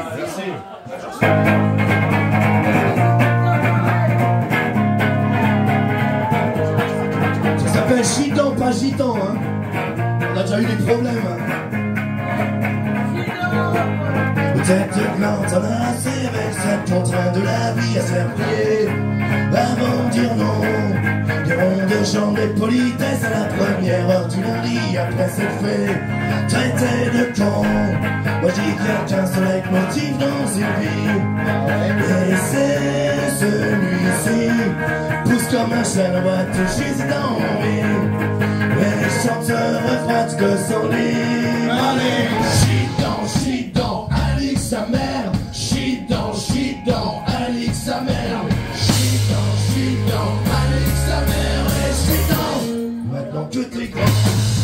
Ça s'appelle gitan, pas gitan. Hein. On a déjà eu des problèmes. Hein. Tête plante en a assez cette de la vie à se faire plier avant de dire non. Des ronds de jambes, des politesses à la première heure du lundi après cette fait traité. Moi je qu'un seul motif dans une vie et c'est celui-ci. Pousse comme un chien, toucher ses dents Mais les chanteurs refratent que son lit. Allez, chitant, chitant, Alix sa mère. Chitant, chitant, Alix sa mère. Chitant, chitant, Alix sa mère. Et chitant, maintenant que t'es grand.